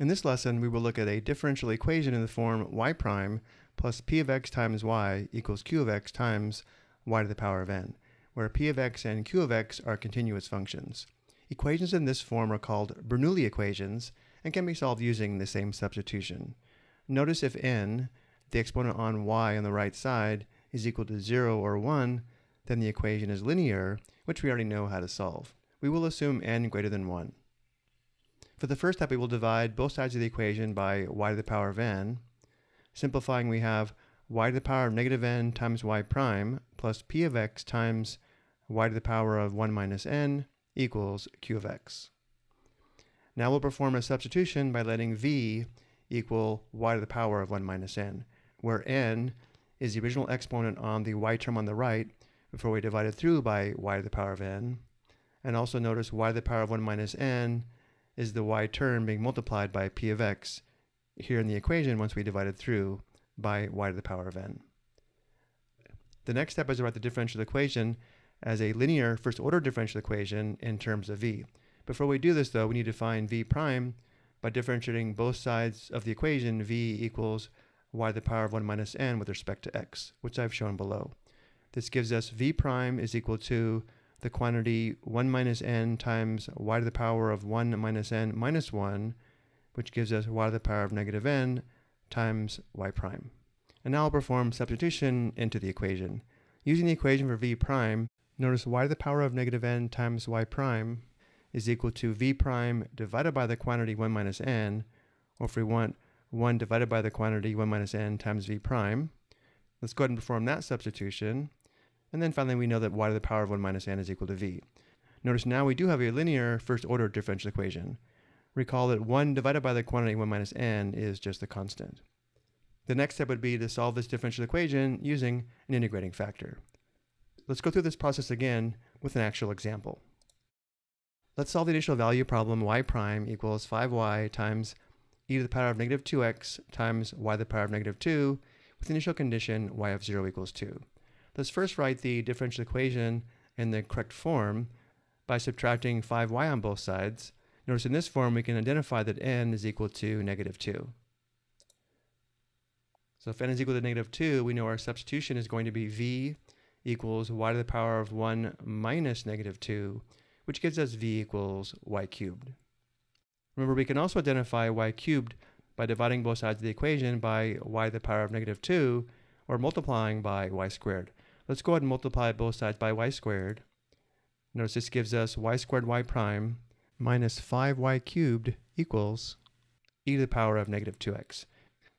In this lesson, we will look at a differential equation in the form y prime plus p of x times y equals q of x times y to the power of n, where p of x and q of x are continuous functions. Equations in this form are called Bernoulli equations and can be solved using the same substitution. Notice if n, the exponent on y on the right side, is equal to 0 or 1, then the equation is linear, which we already know how to solve. We will assume n greater than 1. For the first step, we will divide both sides of the equation by y to the power of n. Simplifying, we have y to the power of negative n times y prime plus p of x times y to the power of 1 minus n equals q of x. Now we'll perform a substitution by letting v equal y to the power of 1 minus n, where n is the original exponent on the y term on the right before we divide it through by y to the power of n. And also notice y to the power of 1 minus n is the y term being multiplied by p of x here in the equation once we divide it through by y to the power of n. The next step is to write the differential equation as a linear first order differential equation in terms of v. Before we do this though, we need to find v prime by differentiating both sides of the equation v equals y to the power of 1 minus n with respect to x, which I've shown below. This gives us v prime is equal to the quantity 1 minus n times y to the power of 1 minus n minus 1, which gives us y to the power of negative n times y prime. And now I'll perform substitution into the equation. Using the equation for v prime, notice y to the power of negative n times y prime is equal to v prime divided by the quantity 1 minus n, or if we want 1 divided by the quantity 1 minus n times v prime. Let's go ahead and perform that substitution. And then finally, we know that y to the power of 1 minus n is equal to v. Notice now we do have a linear first order differential equation. Recall that 1 divided by the quantity 1 minus n is just a constant. The next step would be to solve this differential equation using an integrating factor. Let's go through this process again with an actual example. Let's solve the initial value problem y prime equals 5y times e to the power of negative 2x times y to the power of negative 2 with the initial condition y of 0 equals 2. Let's first write the differential equation in the correct form by subtracting 5y on both sides. Notice in this form we can identify that n is equal to negative 2. So if n is equal to negative 2, we know our substitution is going to be v equals y to the power of 1 minus negative 2, which gives us v equals y cubed. Remember, we can also identify y cubed by dividing both sides of the equation by y to the power of negative 2, or multiplying by y squared. Let's go ahead and multiply both sides by y squared. Notice this gives us y squared y prime minus 5y cubed equals e to the power of negative 2x.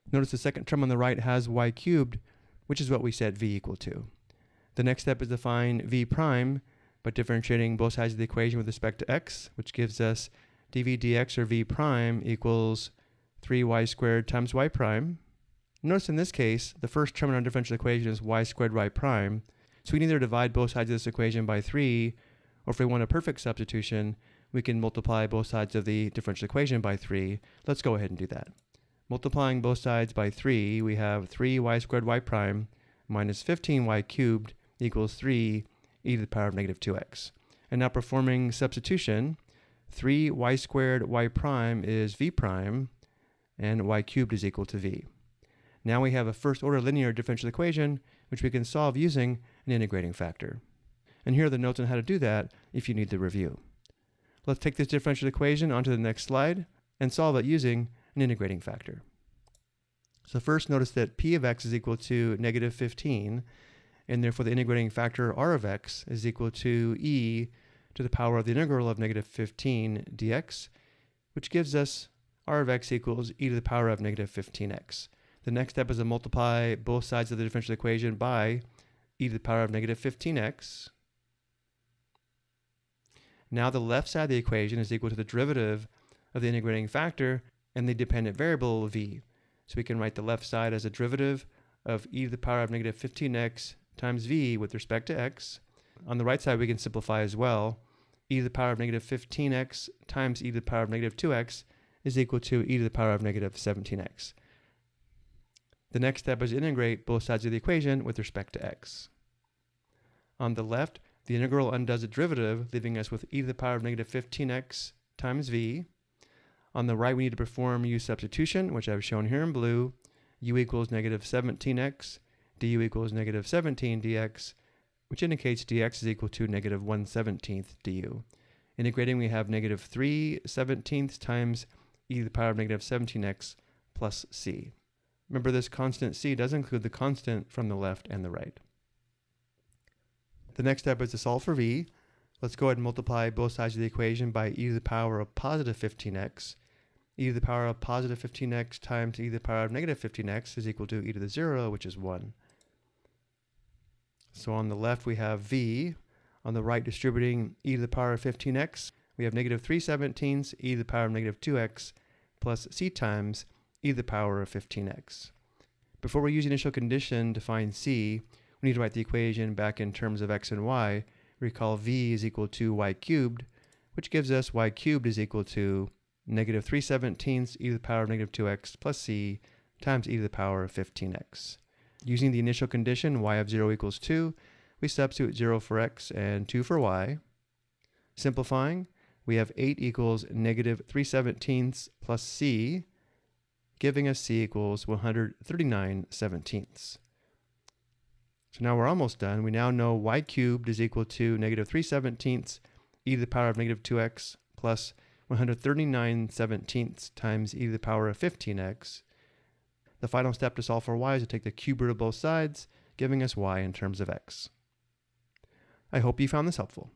Notice the second term on the right has y cubed, which is what we set v equal to. The next step is to find v prime by differentiating both sides of the equation with respect to x, which gives us dv dx or v prime equals 3y squared times y prime Notice in this case, the first term in our differential equation is y squared y prime. So we can either divide both sides of this equation by 3, or if we want a perfect substitution, we can multiply both sides of the differential equation by 3. Let's go ahead and do that. Multiplying both sides by 3, we have 3y squared y prime minus 15y cubed equals 3 e to the power of negative 2x. And now performing substitution, 3y squared y prime is v prime, and y cubed is equal to v. Now we have a first order linear differential equation, which we can solve using an integrating factor. And here are the notes on how to do that if you need the review. Let's take this differential equation onto the next slide and solve it using an integrating factor. So first notice that p of x is equal to negative 15, and therefore the integrating factor r of x is equal to e to the power of the integral of negative 15 dx, which gives us r of x equals e to the power of negative 15x. The next step is to multiply both sides of the differential equation by e to the power of negative 15x. Now the left side of the equation is equal to the derivative of the integrating factor and the dependent variable v. So we can write the left side as a derivative of e to the power of negative 15x times v with respect to x. On the right side, we can simplify as well. e to the power of negative 15x times e to the power of negative 2x is equal to e to the power of negative 17x. The next step is integrate both sides of the equation with respect to x. On the left, the integral undoes the derivative, leaving us with e to the power of negative 15x times v. On the right, we need to perform u substitution, which I've shown here in blue. u equals negative 17x, du equals negative 17 dx, which indicates dx is equal to negative 1 17th du. Integrating, we have negative 3 17ths times e to the power of negative 17x plus c. Remember, this constant c does include the constant from the left and the right. The next step is to solve for v. Let's go ahead and multiply both sides of the equation by e to the power of positive 15x. e to the power of positive 15x times e to the power of negative 15x is equal to e to the 0, which is 1. So on the left we have v. On the right distributing e to the power of 15x, we have negative 3 17ths e to the power of negative 2x plus c times e to the power of 15x. Before we use the initial condition to find c, we need to write the equation back in terms of x and y. Recall v is equal to y cubed, which gives us y cubed is equal to negative 3 17ths e to the power of negative 2x plus c times e to the power of 15x. Using the initial condition y of 0 equals 2, we substitute 0 for x and 2 for y. Simplifying, we have 8 equals negative 3 17ths plus c, giving us c equals 139 17ths. So now we're almost done. We now know y cubed is equal to negative 3 17ths e to the power of negative 2x plus 139 17ths times e to the power of 15x. The final step to solve for y is to take the cube root of both sides, giving us y in terms of x. I hope you found this helpful.